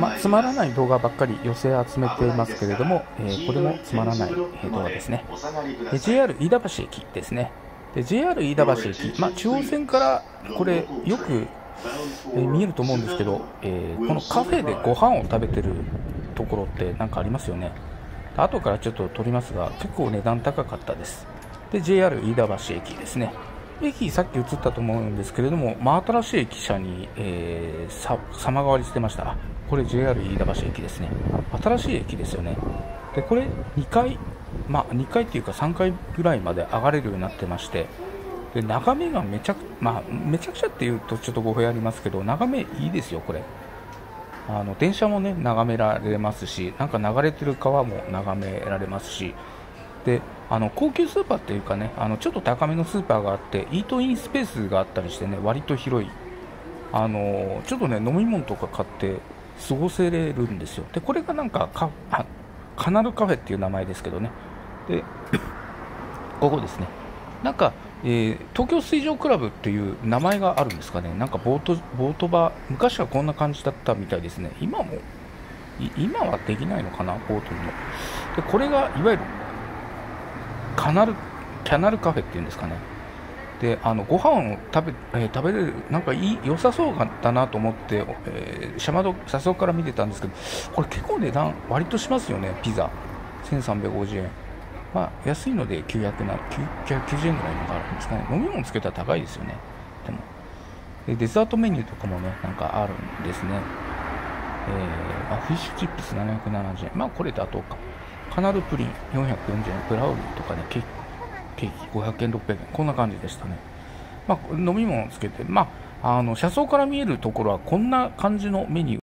まあ、つまらない動画ばっかり寄せ集めていますけれども、えー、これもつまらない動画ですね。JR 飯田橋駅ですね。で JR 飯田橋駅、まあ、中央線からこれよく、えー、見えると思うんですけど、えー、このカフェでご飯を食べてるところって何かありますよね。後からちょっと撮りますが結構値段高かったです。で JR 飯田橋駅ですね。駅さっき映ったと思うんですけれども、真新しい駅舎に、えー、様変わりしてました。これ JR 飯田橋駅ですね。新しい駅ですよね。で、これ2階、まあ2階っていうか3階ぐらいまで上がれるようになってまして、で眺めがめちゃく、まあ、めちゃくちゃっていうとちょっと語弊ありますけど、眺めいいですよ、これ。あの電車もね眺められますし、なんか流れてる川も眺められますし、であの高級スーパーっていうかねあのちょっと高めのスーパーがあってイートインスペースがあったりしてね割と広い。あのちょっとね飲み物とか買って過ごせれるんですよ。でこれがなんかカカナルカフェっていう名前ですけどね。で ここですね。なんか、えー、東京水上クラブっていう名前があるんですかね。なんかボートボートバー昔はこんな感じだったみたいですね。今も今はできないのかなボートに。もでこれがいわゆるカナルキャナルカフェっていうんですかね。であのご飯を食べ,、えー、食べれるなんかいい良さそうだなと思って、えー、シャマド車窓から見てたんですけどこれ結構値段割としますよねピザ。1350円。まあ安いので900な990円ぐらいのがあるんですかね。飲み物つけたら高いですよね。でも。でデザートメニューとかもねなんかあるんですね。えー、あフィッシュチップス770円。まあこれ妥当か。カナルプリン440円、ブラウリーとかね、ケーキ500円、600円、こんな感じでしたね。まあ、飲み物つけて、まあ、あの車窓から見えるところはこんな感じのメニュー